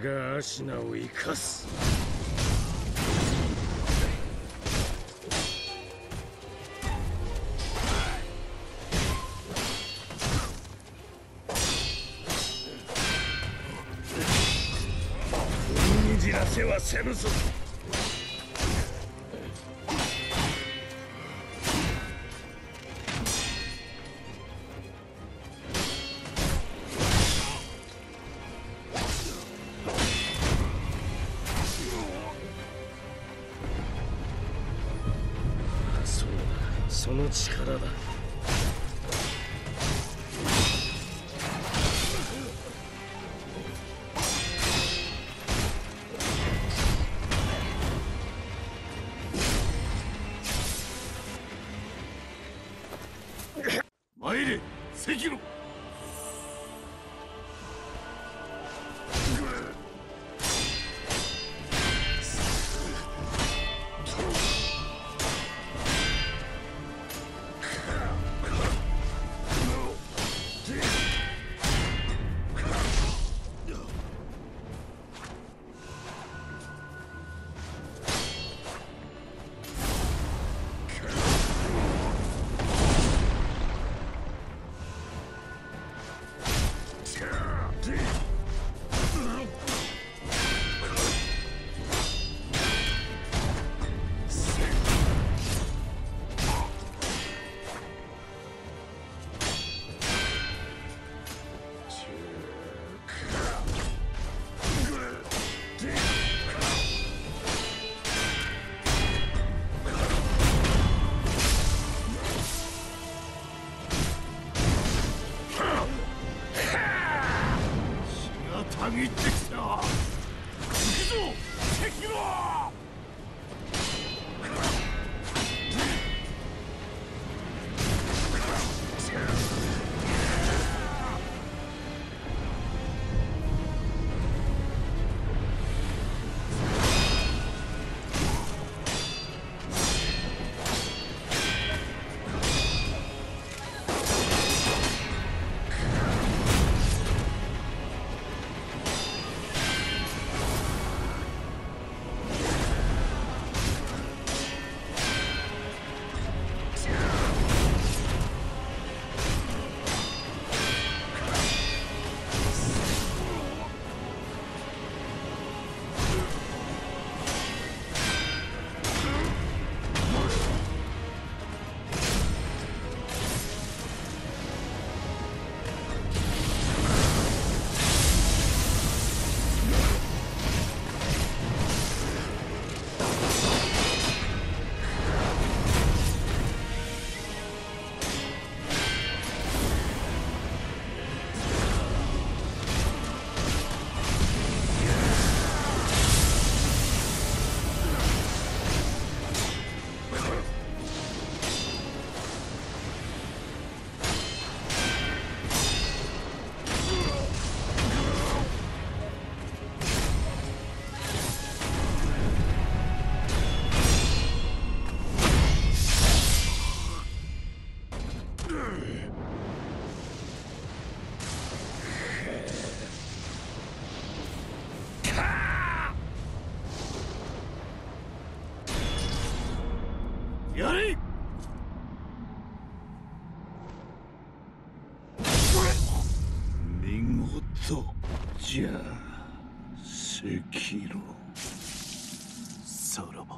俺がアシナを生かす。踏みじらせはせぬぞ。その力だ。参れ赤炉。敵だ。敵だ敵だじゃ赤炉ソロボ